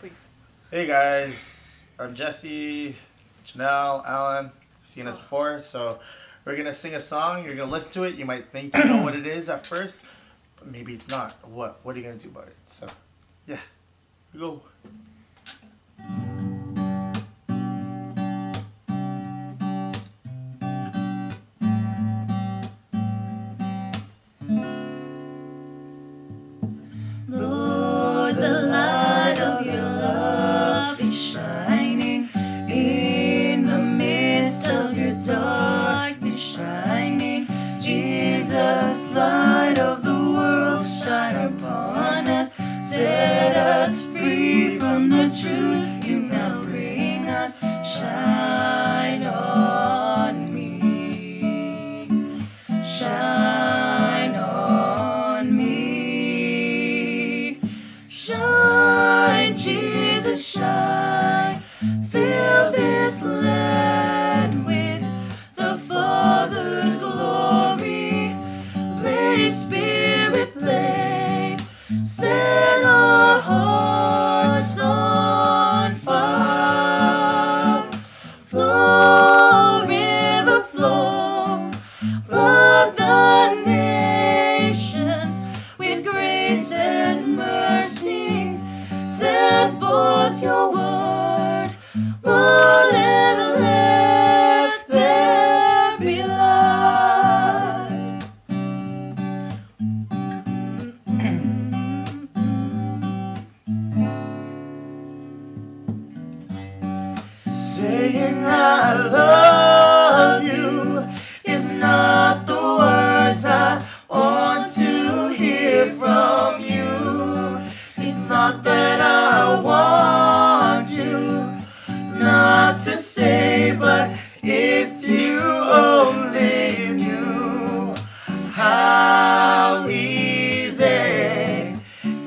please. Hey guys, I'm Jesse, Jenelle, Allan. Seen us oh. before, so we're gonna sing a song. You're gonna listen to it. You might think you know what it is at first, but maybe it's not. What? What are you gonna do about it? So, yeah, here we go. Jesus, Saying I love you is not the words I want to hear from you. It's not that I want you not to say, but if you only knew how easy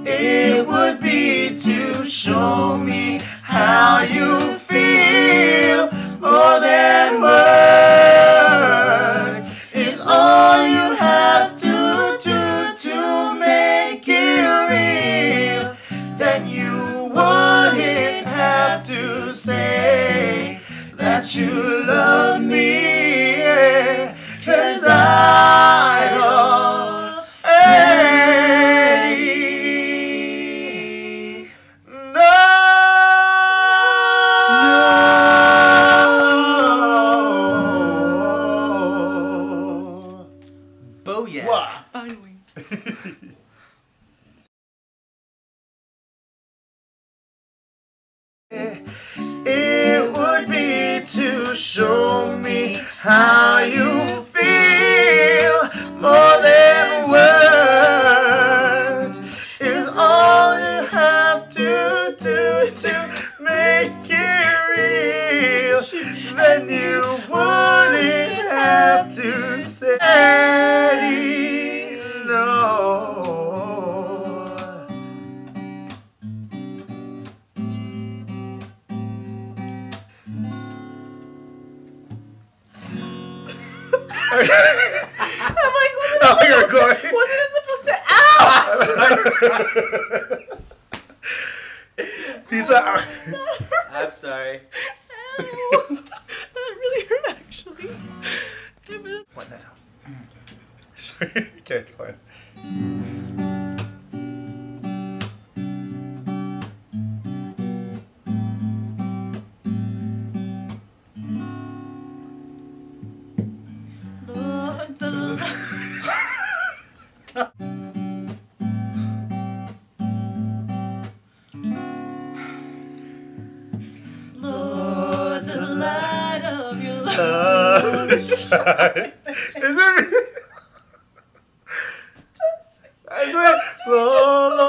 it would be to show you wouldn't have to say that you love me cause I already know. Booyah. Wah. Finally. how I'm like, wasn't, Oh, you're going. wasn't it supposed to? Ow! These are. I'm sorry. Ow! That really hurt, actually. Damn it. What now? okay, fine. Lord,